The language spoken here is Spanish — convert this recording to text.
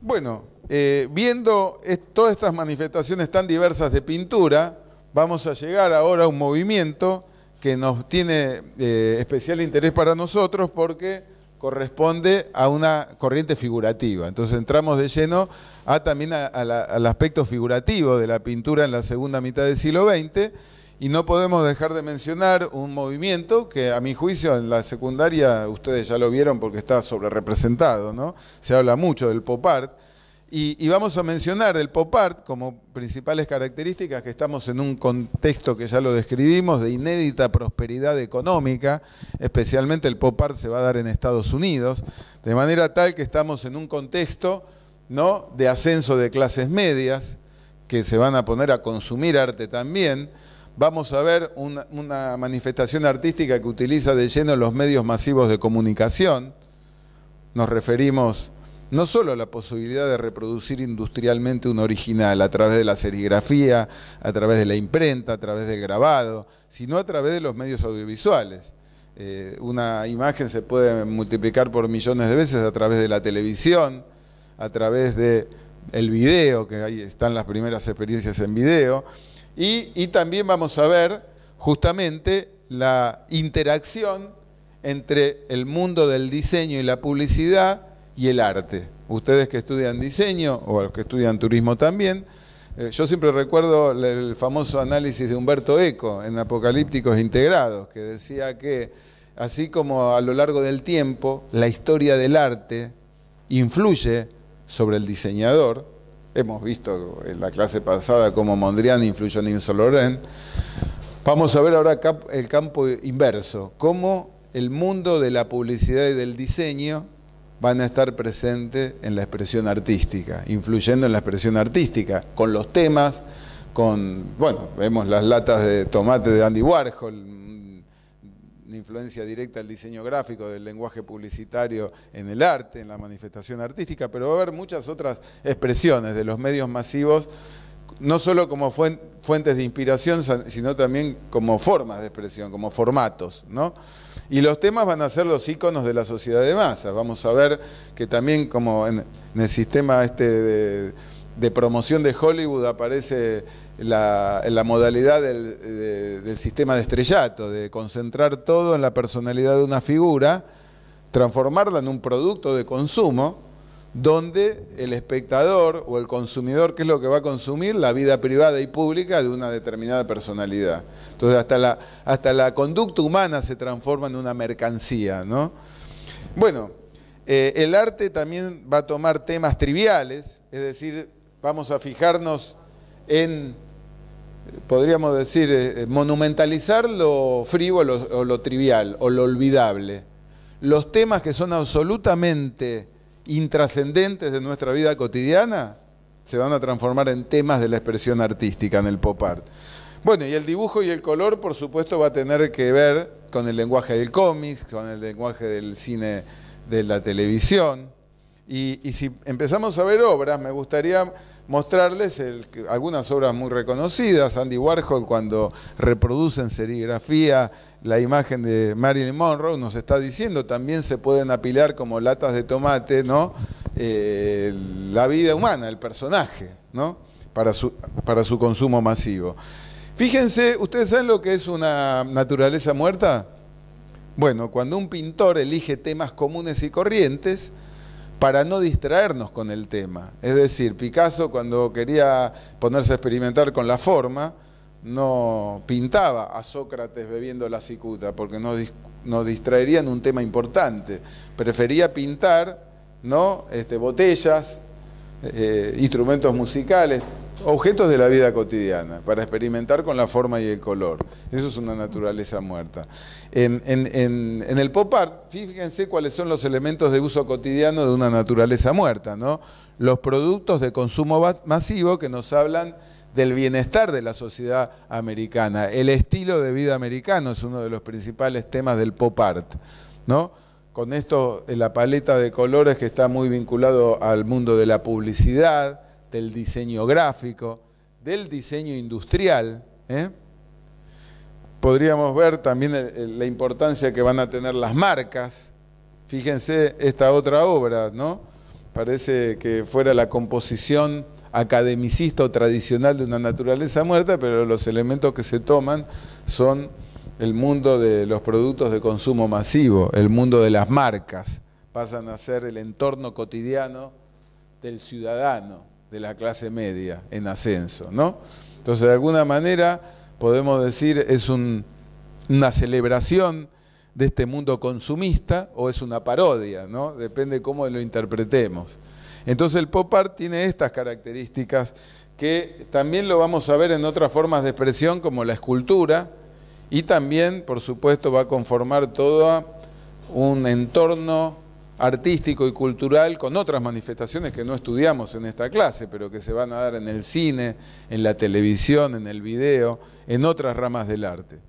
Bueno, eh, viendo todas estas manifestaciones tan diversas de pintura, vamos a llegar ahora a un movimiento que nos tiene eh, especial interés para nosotros porque corresponde a una corriente figurativa. Entonces entramos de lleno a, también al aspecto figurativo de la pintura en la segunda mitad del siglo XX y no podemos dejar de mencionar un movimiento que a mi juicio en la secundaria ustedes ya lo vieron porque está sobre representado, ¿no? Se habla mucho del pop art. Y, vamos a mencionar el pop art como principales características que estamos en un contexto que ya lo describimos de inédita prosperidad económica, especialmente el pop art se va a dar en Estados Unidos, de manera tal que estamos en un contexto ¿no? de ascenso de clases medias que se van a poner a consumir arte también vamos a ver una, manifestación artística que utiliza de lleno los medios masivos de comunicación. Nos referimos no solo a la posibilidad de reproducir industrialmente un original a través de la serigrafía, a través de la imprenta, a través del grabado, sino a través de los medios audiovisuales. Eh, una imagen se puede multiplicar por millones de veces a través de la televisión, a través del el video, que ahí están las primeras experiencias en video, y, también vamos a ver justamente la interacción entre el mundo del diseño y la publicidad y el arte. Ustedes que estudian diseño o los que estudian turismo también, eh, yo siempre recuerdo el famoso análisis de Humberto Eco en Apocalípticos Integrados, que decía que así como a lo largo del tiempo la historia del arte influye sobre el diseñador, hemos visto en la clase pasada cómo Mondrian influyó en Yves. Vamos a ver ahora el campo inverso, cómo el mundo de la publicidad y del diseño van a estar presentes en la expresión artística, influyendo en la expresión artística, con los temas, con, bueno, vemos las latas de tomate de Andy Warhol, influencia directa del diseño gráfico, del lenguaje publicitario en el arte, en la manifestación artística, pero va a haber muchas otras expresiones de los medios masivos, no solo como fuentes de inspiración, sino también como formas de expresión, como formatos, ¿no? Y los temas van a ser los iconos de la sociedad de masas. Vamos a ver que también como en, el sistema este de promoción de Hollywood aparece la, la modalidad del, sistema de estrellato, de concentrar todo en la personalidad de una figura, transformarla en un producto de consumo, donde el espectador o el consumidor, ¿qué es lo que va a consumir? La vida privada y pública de una determinada personalidad. Entonces hasta la, hasta la conducta humana se transforma en una mercancía, ¿no? Bueno, eh, el arte también va a tomar temas triviales, es decir, vamos a fijarnos en podríamos decir, eh, eh, monumentalizar lo frívolo o lo trivial o lo olvidable. Los temas que son absolutamente intrascendentes de nuestra vida cotidiana se van a transformar en temas de la expresión artística en el pop art. Bueno, y el dibujo y el color, por supuesto, va a tener que ver con el lenguaje del cómic, con el lenguaje del cine, de la televisión. Y, y si empezamos a ver obras, me gustaría mostrarles algunas obras muy reconocidas. Andy Warhol cuando reproduce en serigrafía la imagen de Marilyn Monroe nos está diciendo también se pueden apilar como latas de tomate, ¿no? Eh, la vida humana, el personaje, ¿no? Para su, para su consumo masivo. Fíjense, ¿ustedes saben lo que es una naturaleza muerta? Bueno, cuando un pintor elige temas comunes y corrientes, para no distraernos con el tema. Es decir, Picasso cuando quería ponerse a experimentar con la forma, no pintaba a Sócrates bebiendo la cicuta, porque nos, distraería en un tema importante. Prefería pintar ¿no? este, botellas, eh, instrumentos musicales, objetos de la vida cotidiana, para experimentar con la forma y el color. Eso es una naturaleza muerta. En, el pop art, fíjense cuáles son los elementos de uso cotidiano de una naturaleza muerta, ¿no? Los productos de consumo masivo que nos hablan del bienestar de la sociedad americana. El estilo de vida americano es uno de los principales temas del pop art, ¿no? Con esto, la paleta de colores que está muy vinculado al mundo de la publicidad, del diseño gráfico, del diseño industrial. ¿eh? Podríamos ver también la importancia que van a tener las marcas. Fíjense esta otra obra, ¿no? parece que fuera la composición academicista o tradicional de una naturaleza muerta, pero los elementos que se toman son el mundo de los productos de consumo masivo, el mundo de las marcas, pasan a ser el entorno cotidiano del ciudadano, de la clase media en ascenso, ¿no? Entonces, de alguna manera, podemos decir, es una celebración de este mundo consumista o es una parodia, ¿no? Depende cómo lo interpretemos. Entonces el pop art tiene estas características que también lo vamos a ver en otras formas de expresión como la escultura y también, por supuesto, va a conformar todo un entorno artístico y cultural con otras manifestaciones que no estudiamos en esta clase, pero que se van a dar en el cine, en la televisión, en el video, en otras ramas del arte.